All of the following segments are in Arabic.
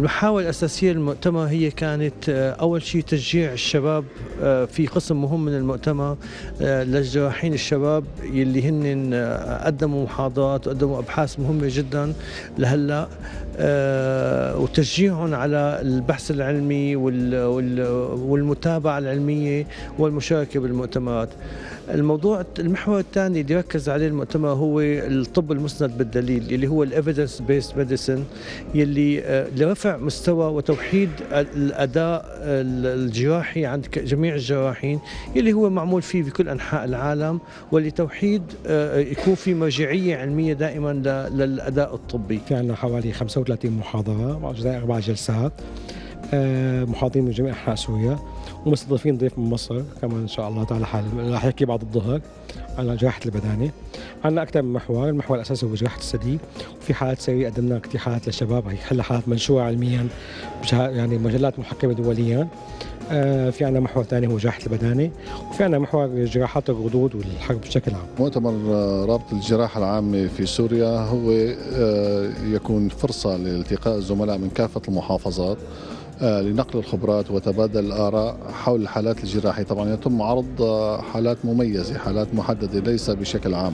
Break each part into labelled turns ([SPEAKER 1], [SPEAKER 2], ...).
[SPEAKER 1] المحاور الأساسية للمؤتمر هي كانت آه، أول شيء تشجيع الشباب آه، في قسم مهم من المؤتمر آه، للجراحين الشباب يلي هن آه، قدموا محاضرات وقدموا أبحاث مهمة جدا لهلأ آه، وتشجيعهم على البحث العلمي وال- وال- والمتابعة العلمية والمشاركة بالمؤتمرات. الموضوع المحور الثاني اللي ركز عليه المؤتمر هو الطب المسند بالدليل اللي هو ال evidence based medicine يلي آه، لرفع مستوى وتوحيد الاداء الجراحي عند جميع الجراحين يلي هو معمول فيه بكل أنحاء العالم ولتوحيد آه، يكون في مرجعية علمية دائما للأداء الطبي.
[SPEAKER 2] عندنا حوالي 35 محاضرة. أجزاء أربع جلسات آه، محاضرين من جميع أنحاء سوريا ومستضيفين ضيف من مصر كمان إن شاء الله تعالى حال راح يحكي بعد الظهر على جراحة البدانة. عندنا أكثر من محور المحور الأساسي هو جراحة الثدي. وفي حالات سرية قدمنا كثير حالات للشباب هي حالات منشورة علميا يعني مجلات محكمة دوليا. في عندنا محور ثاني هو جراحة البدانة وفي عندنا محور جراحات الردود والحرب بشكل عام.
[SPEAKER 3] مؤتمر آه، رابطة الجراحة العامة في سوريا هو آه، يكون فرصة لالتقاء الزملاء من كافة المحافظات آه، لنقل الخبرات وتبادل الآراء حول الحالات الجراحية طبعا يتم عرض آه، حالات مميزة حالات محددة ليس بشكل عام.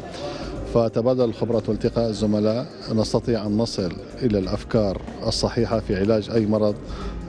[SPEAKER 3] فتبادل الخبرات والتقاء الزملاء. نستطيع أن نصل إلى الأفكار الصحيحة في علاج أي مرض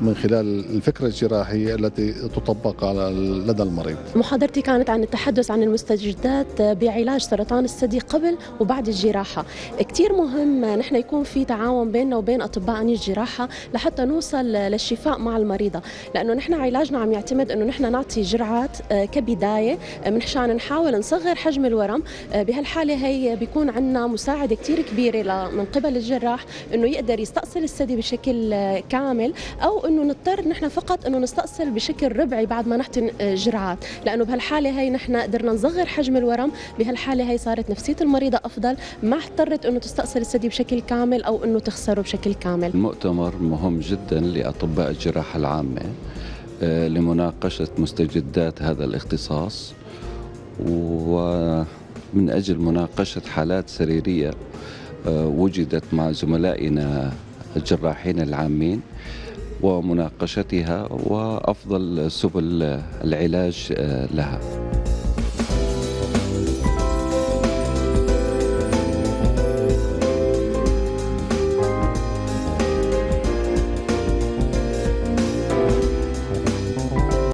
[SPEAKER 3] من خلال الفكرة الجراحية التي تطبق على لدى المريض.
[SPEAKER 4] محاضرتي كانت عن التحدث عن المستجدات بعلاج سرطان الثدي قبل وبعد الجراحة. كتير مهم نحن يكون في تعاون بيننا وبين أطباء الجراحة لحتى نوصل للشفاء مع المريضة. لأنه نحن علاجنا عم يعتمد أنه نحن نعطي جرعات آه، كبداية آه، من شان نحاول نصغر حجم الورم آه، بهالحالة هي بيكون عندنا مساعدة كتير كبيرة ل- من قبل الجراح أنه يقدر يستأصل الثدي بشكل كامل أو أنه نضطر نحن فقط أنه نستأصل بشكل ربعي بعد ما نحتن جرعات. لأنه بهالحالة هي نحن قدرنا نصغر حجم الورم بهالحالة هي صارت نفسية المريضه أفضل. ما اضطرت إنه تستأصل الثدي بشكل كامل أو إنه تخسره بشكل كامل.
[SPEAKER 5] المؤتمر مهم جدا لأطباء الجراحة العامة آه، لمناقشة مستجدات هذا الاختصاص ومن أجل مناقشة حالات سريرية آه، وجدت مع زملائنا الجراحين العامين ومناقشتها وأفضل سبل العلاج آه، لها.